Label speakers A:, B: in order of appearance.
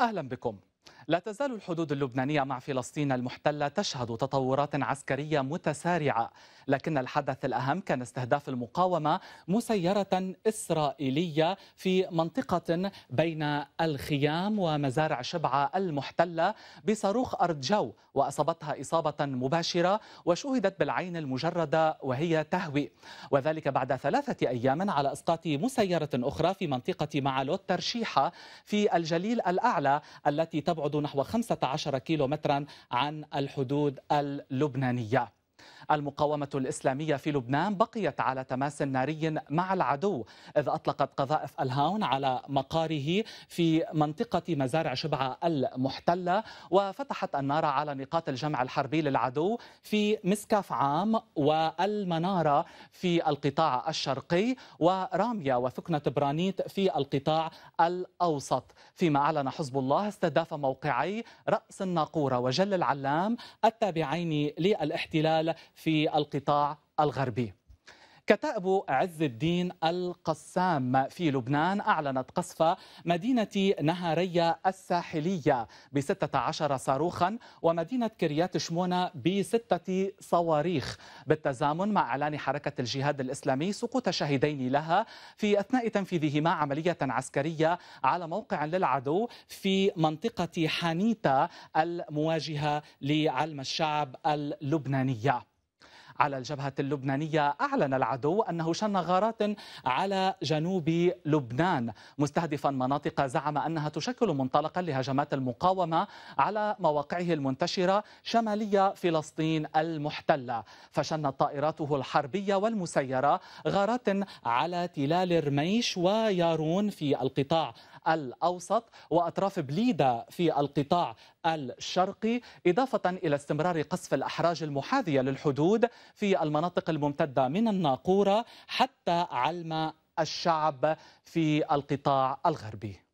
A: أهلا بكم. لا تزال الحدود اللبنانية مع فلسطين المحتلة تشهد تطورات عسكرية متسارعة لكن الحدث الأهم كان استهداف المقاومة مسيرة إسرائيلية في منطقة بين الخيام ومزارع شبعة المحتلة بصاروخ أرض جو وأصابتها إصابة مباشرة وشهدت بالعين المجردة وهي تهوي. وذلك بعد ثلاثة أيام على إسقاط مسيرة أخرى في منطقة معلوت ترشيحة في الجليل الأعلى التي تبعد نحو 15 كيلومترا عن الحدود اللبنانية. المقاومة الإسلامية في لبنان بقيت على تماس ناري مع العدو إذ أطلقت قذائف الهاون على مقاره في منطقة مزارع شبعة المحتلة وفتحت النار على نقاط الجمع الحربي للعدو في مسكاف عام والمنارة في القطاع الشرقي ورامية وثكنة برانيت في القطاع الأوسط. فيما أعلن حزب الله استهداف موقعي رأس الناقورة وجل العلام التابعين للاحتلال في القطاع الغربي. كتائب عز الدين القسام في لبنان أعلنت قصف مدينة نهارية الساحلية بستة عشر صاروخا ومدينة كريات شمونة بستة صواريخ بالتزامن مع إعلان حركة الجهاد الإسلامي سقوط شهيدين لها في أثناء تنفيذهما عملية عسكرية على موقع للعدو في منطقة حانيتا المواجهة لعلم الشعب اللبنانية. على الجبهة اللبنانية أعلن العدو أنه شن غارات على جنوب لبنان. مستهدفا مناطق زعم أنها تشكل منطلقا لهجمات المقاومة على مواقعه المنتشرة شمالية فلسطين المحتلة. فشنت طائراته الحربية والمسيرة غارات على تلال رميش ويارون في القطاع الأوسط وأطراف بليدة في القطاع الشرقي إضافة إلى استمرار قصف الأحراج المحاذية للحدود في المناطق الممتدة من الناقورة حتى علم الشعب في القطاع الغربي.